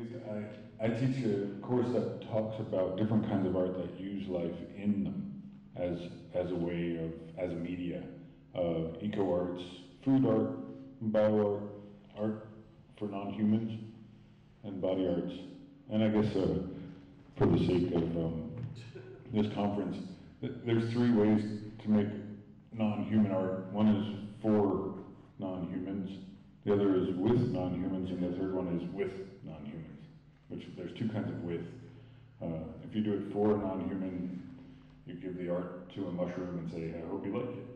I, I teach a course that talks about different kinds of art that use life in them as, as a way of, as a media. Uh, eco arts, food art, bio art, art for non-humans, and body arts. And I guess uh, for the sake of um, this conference, th- there's three ways to make non-human art. One is for non-humans, the other is with non-humans, and the third one is with non-humans. Which there's two kinds of with. Uh, if you do it for a non-human, you give the art to a mushroom and say, "I hope you like it."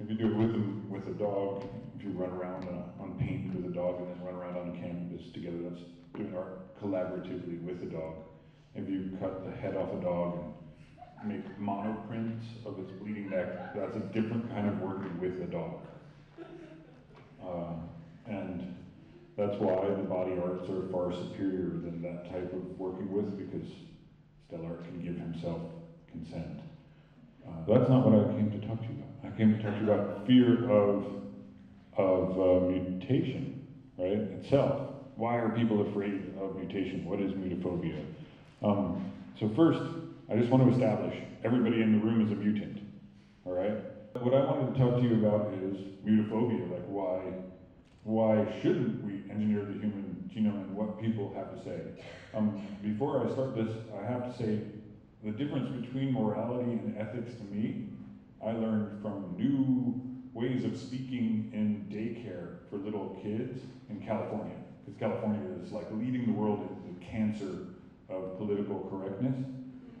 If you do it with a, with a dog, if you run around uh, on paint with a dog and then run around on canvas together, that's doing art collaboratively with a dog. If you cut the head off a dog and make monoprints of its bleeding neck, that's a different kind of working with a dog. Uh, and that's why the body arts are far superior than that type of working with because Stelarc can give himself consent. Uh, that's not what I came to talk to you about. I came to talk to you about fear of, of uh, mutation, right, itself. Why are people afraid of mutation? What is mutaphobia? Um, so first, I just want to establish everybody in the room is a mutant, all right? What I wanted to talk to you about is mutaphobia, like why, why shouldn't we engineer the human genome and what people have to say. Um, before I start this, I have to say the difference between morality and ethics to me, I learned from new ways of speaking in daycare for little kids in California. Because California is like leading the world in the cancer of political correctness.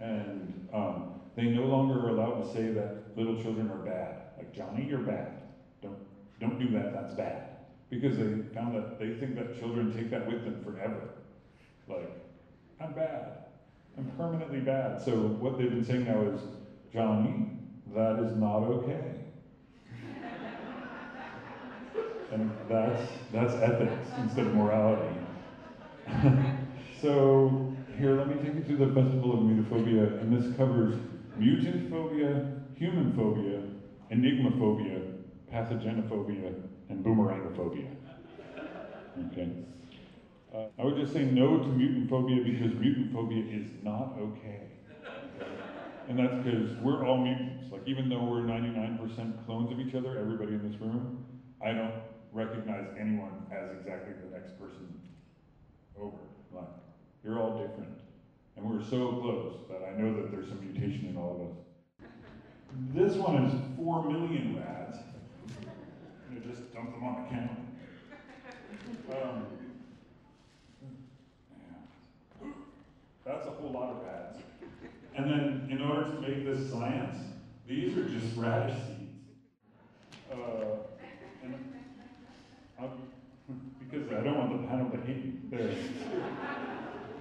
And um, they no longer are allowed to say that little children are bad. Like, Johnny, you're bad. Don't, don't do that, that's bad. Because they found that they think that children take that with them forever. Like, I'm bad. I'm permanently bad. So what they've been saying now is, Johnny, that is not okay. and that's that's ethics instead of morality. so here, let me take you through the festival of mutaphobia, and this covers mutant phobia, human phobia, enigma enigmaphobia, pathogenophobia, and boomerangophobia. Okay. Uh, I would just say no to mutant phobia because mutant phobia is not okay. And that's because we're all mutants. Like, even though we're 99% clones of each other, everybody in this room, I don't recognize anyone as exactly the next person over. Like, you're all different. And we're so close that I know that there's some mutation in all of us. This one is 4 million rats. I'm gonna just dump them on the counter. Um, yeah. That's a whole lot of rats. And then, in order to make this science, these are just radish seeds. Uh, because I don't want the panel to hate me. There.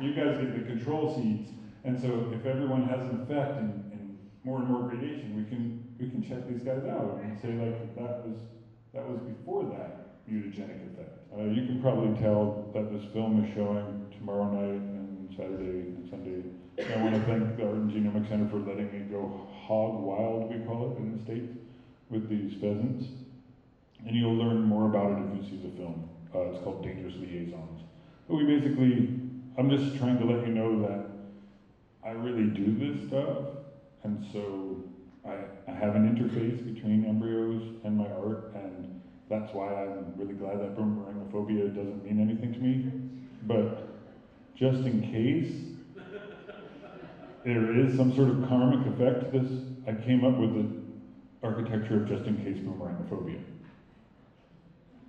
You guys get the control seeds, and so if everyone has an effect and, and more and more gradation, we can we can check these guys out and say like that was that was before that mutagenic effect. Uh, you can probably tell that this film is showing tomorrow night and Saturday and Sunday. I want to thank the Art and Genomic Center for letting me go hog wild, we call it in the States, with these pheasants. And you'll learn more about it if you see the film. Uh, it's called Dangerous Liaisons. But we basically, I'm just trying to let you know that I really do this stuff. And so I, I have an interface between embryos and my art, and that's why I'm really glad that boomerangophobia doesn't mean anything to me. But just in case there is some sort of karmic effect to this, I came up with the architecture of just in case boomerangophobia.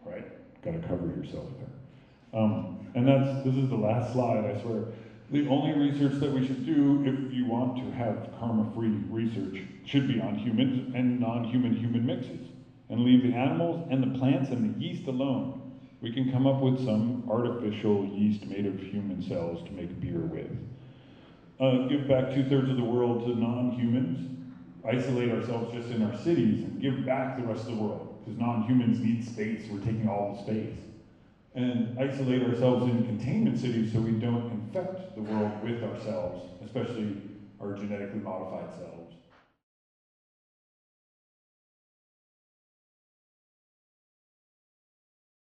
Right? Gotta cover yourself there. Um, and that's, this is the last slide, I swear. The only research that we should do if you want to have karma-free research should be on humans and non-human human mixes and leave the animals and the plants and the yeast alone. We can come up with some artificial yeast made of human cells to make beer with. Uh, give back two-thirds of the world to non-humans, isolate ourselves just in our cities, and give back the rest of the world, because non-humans need space, we're taking all the space. And isolate ourselves in containment cities so we don't infect the world with ourselves, especially our genetically modified cells.